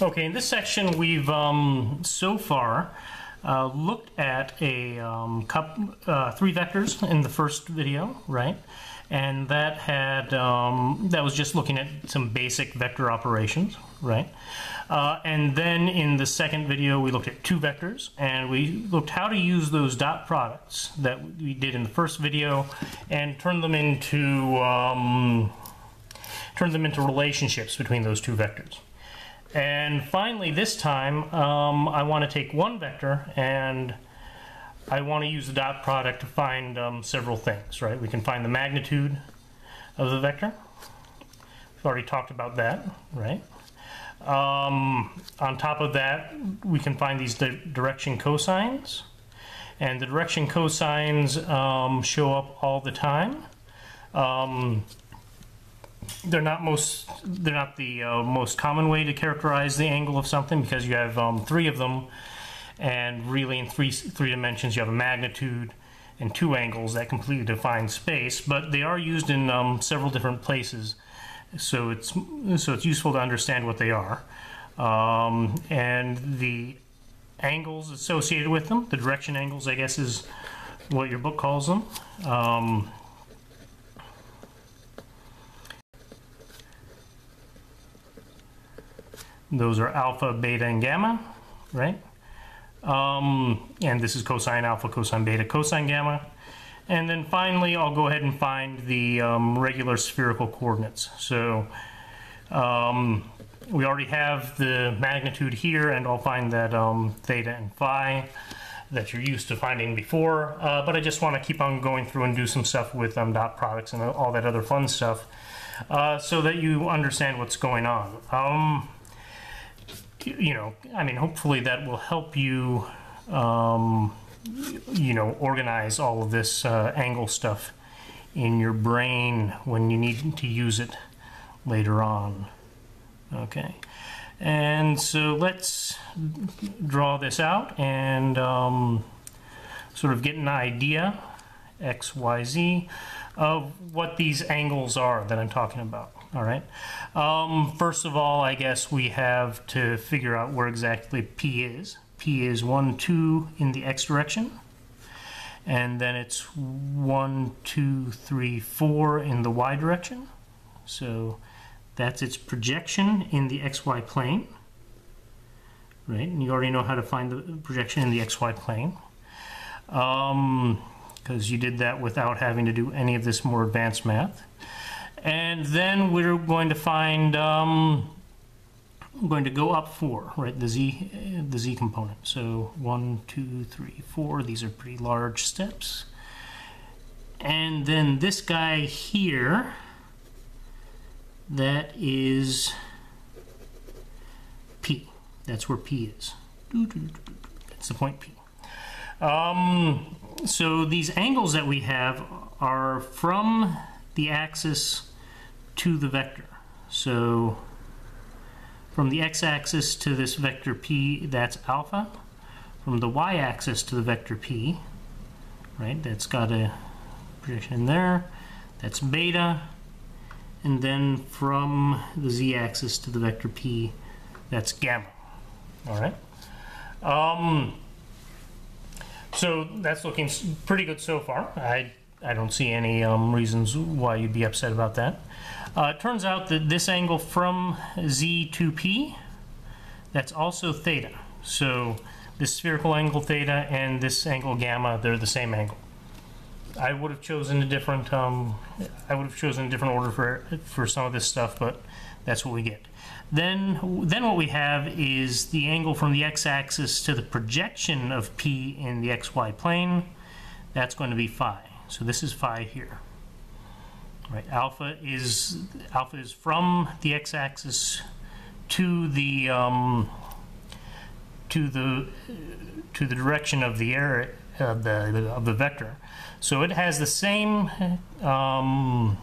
Okay, in this section we've um, so far uh, looked at a um, cup, uh, three vectors in the first video, right? And that had um, that was just looking at some basic vector operations, right? Uh, and then in the second video we looked at two vectors and we looked how to use those dot products that we did in the first video and turn them into um, turn them into relationships between those two vectors. And finally, this time, um, I want to take one vector and I want to use the dot product to find um, several things, right? We can find the magnitude of the vector. We've already talked about that, right? Um, on top of that, we can find these di direction cosines. And the direction cosines um, show up all the time. Um, they're not most they're not the uh, most common way to characterize the angle of something because you have um, three of them and really in three three dimensions you have a magnitude and two angles that completely define space but they are used in um, several different places. So it's so it's useful to understand what they are. Um, and the angles associated with them the direction angles I guess is what your book calls them Those are alpha, beta, and gamma, right? Um, and this is cosine alpha, cosine beta, cosine gamma. And then finally, I'll go ahead and find the um, regular spherical coordinates. So um, we already have the magnitude here, and I'll find that um, theta and phi that you're used to finding before. Uh, but I just want to keep on going through and do some stuff with um, dot products and all that other fun stuff uh, so that you understand what's going on. You know, I mean, hopefully that will help you, um, you know, organize all of this uh, angle stuff in your brain when you need to use it later on. Okay, and so let's draw this out and um, sort of get an idea, x, y, z, of what these angles are that I'm talking about. All right. Um, first of all, I guess we have to figure out where exactly P is. P is 1, 2 in the x direction. And then it's 1, 2, 3, 4 in the y direction. So that's its projection in the xy plane. Right, and you already know how to find the projection in the xy plane. Because um, you did that without having to do any of this more advanced math. And then we're going to find, um, I'm going to go up four, right, the z, the z component. So one, two, three, four, these are pretty large steps. And then this guy here, that is P. That's where P is. That's the point P. Um, so these angles that we have are from the axis to the vector. So from the x-axis to this vector p, that's alpha. From the y-axis to the vector p, right, that's got a projection there, that's beta. And then from the z-axis to the vector p, that's gamma. All right. Um, so that's looking pretty good so far. I I don't see any um, reasons why you'd be upset about that. Uh, it turns out that this angle from Z to P, that's also theta. So this spherical angle theta and this angle gamma, they're the same angle. I would have chosen a different, um, I would have chosen a different order for, for some of this stuff, but that's what we get. Then, then what we have is the angle from the x-axis to the projection of P in the xy plane. That's going to be phi. So this is phi here. Right, alpha is alpha is from the x-axis to the um, to the to the direction of the area of the of the vector. So it has the same. Um,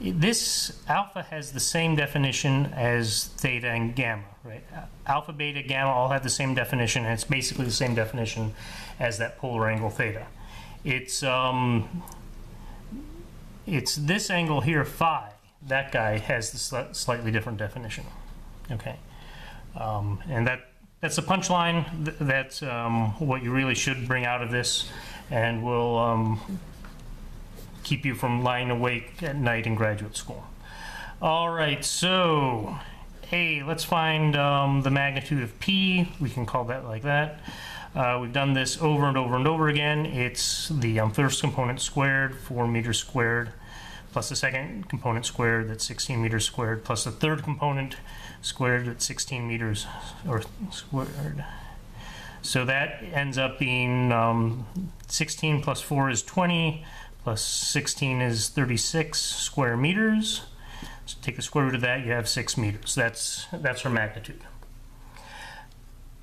this alpha has the same definition as theta and gamma, right? Alpha, beta, gamma all have the same definition, and it's basically the same definition as that polar angle theta. It's um, it's this angle here, phi. That guy has the slightly different definition. Okay, um, and that that's the punchline. Th- that's um, what you really should bring out of this, and will um, keep you from lying awake at night in graduate school. All right, so hey, let's find um, the magnitude of p. We can call that like that. Uh, we've done this over and over and over again. It's the um, first component squared, 4 meters squared, plus the second component squared, that's 16 meters squared, plus the third component squared, that's 16 meters or squared. So that ends up being um, 16 plus 4 is 20, plus 16 is 36 square meters. So take the square root of that, you have 6 meters. That's, that's our magnitude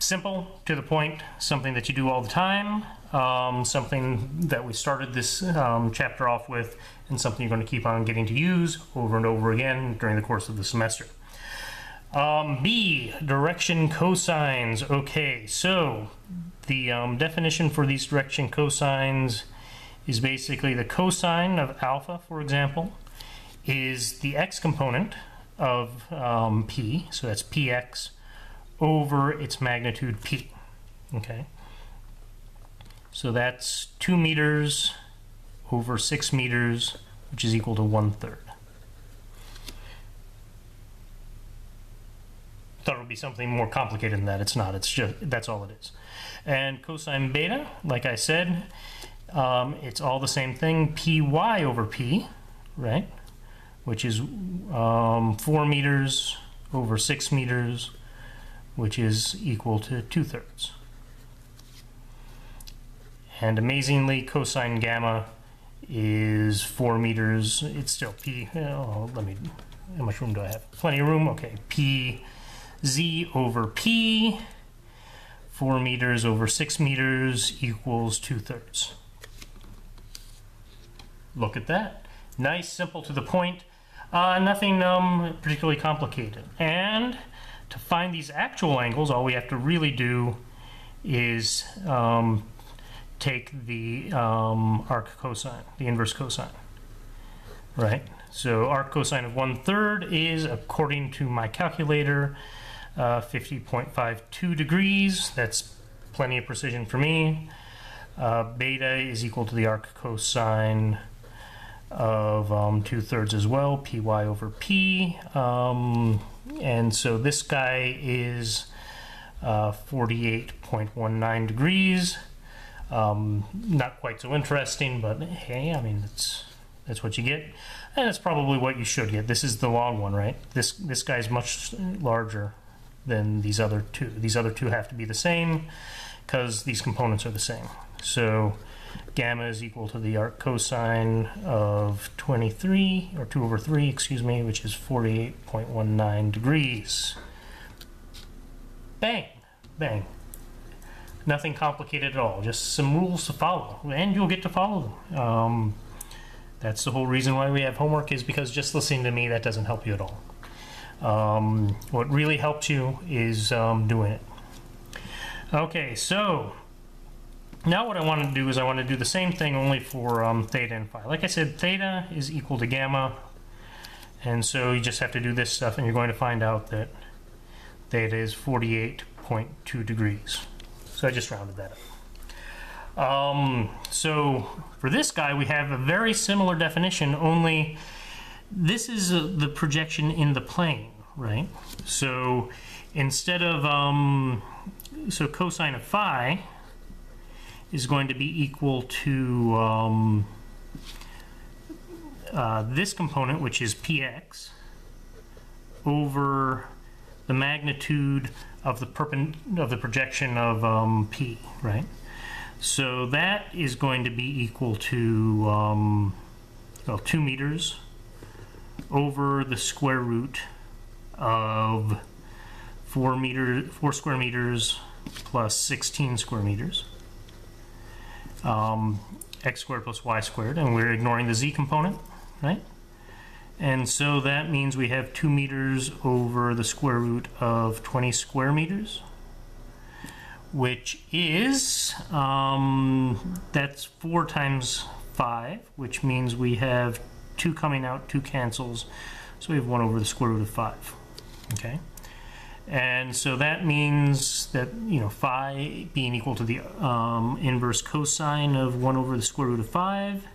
simple, to the point, something that you do all the time, um, something that we started this um, chapter off with, and something you're going to keep on getting to use over and over again during the course of the semester. Um, B, direction cosines. Okay, so the um, definition for these direction cosines is basically the cosine of alpha, for example, is the x component of um, p, so that's px, over its magnitude p. Okay. So that's 2 meters over 6 meters, which is equal to 1 third. Thought it would be something more complicated than that. It's not. It's just that's all it is. And cosine beta, like I said, um, it's all the same thing. Py over p, right? Which is um, 4 meters over 6 meters which is equal to 2 thirds. And amazingly, cosine gamma is 4 meters. It's still p. Oh, let me. How much room do I have? Plenty of room. Okay. P z over p. 4 meters over 6 meters equals 2 thirds. Look at that. Nice, simple to the point. Uh, nothing um, particularly complicated. And to find these actual angles, all we have to really do is um, take the um, arc cosine, the inverse cosine, right? So arc cosine of one third is, according to my calculator, uh, 50.52 degrees. That's plenty of precision for me. Uh, beta is equal to the arc cosine of um, two thirds as well, py over p. Um, and so this guy is uh, 48.19 degrees. Um, not quite so interesting, but hey, I mean, that's, that's what you get. And it's probably what you should get. This is the long one, right? This, this guy's much larger than these other two. These other two have to be the same because these components are the same. So gamma is equal to the arc cosine of 23, or 2 over 3, excuse me, which is 48.19 degrees. Bang! Bang. Nothing complicated at all, just some rules to follow, and you'll get to follow them. Um, that's the whole reason why we have homework, is because just listening to me, that doesn't help you at all. Um, what really helps you is um, doing it. Okay, so now what I want to do is I want to do the same thing only for um, theta and phi. Like I said, theta is equal to gamma, and so you just have to do this stuff, and you're going to find out that theta is 48.2 degrees. So I just rounded that up. Um, so for this guy, we have a very similar definition, only this is uh, the projection in the plane, right? So instead of, um, so cosine of phi, is going to be equal to um, uh, this component, which is px, over the magnitude of the of the projection of um, p, right? So that is going to be equal to um, well, two meters over the square root of four meter, four square meters plus 16 square meters um, x squared plus y squared, and we're ignoring the z component, right? And so that means we have 2 meters over the square root of 20 square meters, which is, um, that's 4 times 5, which means we have 2 coming out, 2 cancels, so we have 1 over the square root of 5, okay? And so that means that, you know, phi being equal to the um, inverse cosine of 1 over the square root of 5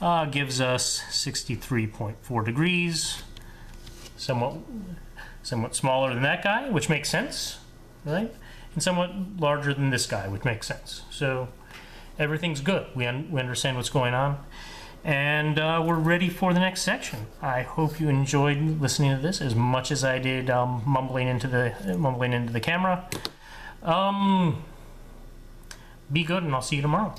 uh, gives us 63.4 degrees, somewhat, somewhat smaller than that guy, which makes sense, right? And somewhat larger than this guy, which makes sense. So everything's good. We, un- we understand what's going on. And uh, we're ready for the next section. I hope you enjoyed listening to this as much as I did um, mumbling into the mumbling into the camera. Um, be good, and I'll see you tomorrow.